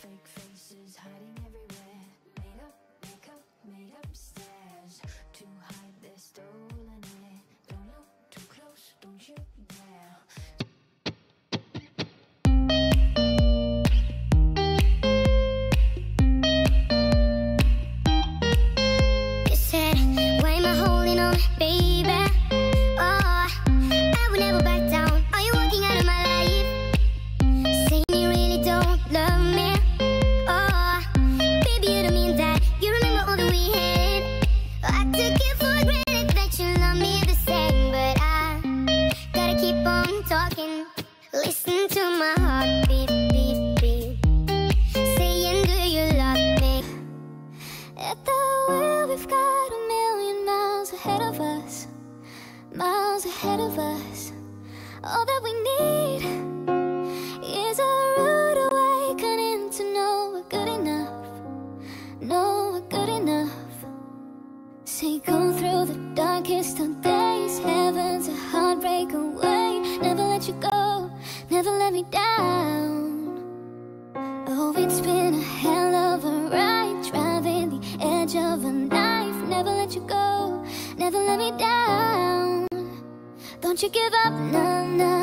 Fake faces on talking. Listen to my heart beat, beat, beat. Saying, do you love me? At the wheel, we've got a million miles ahead of us. Miles ahead of us. All that we need is a rude awakening to know we're good enough. Know we're good enough. Say, go through the darkest of days. Never let me down. Oh, it's been a hell of a ride, driving the edge of a knife. Never let you go, never let me down. Don't you give up, no, nah,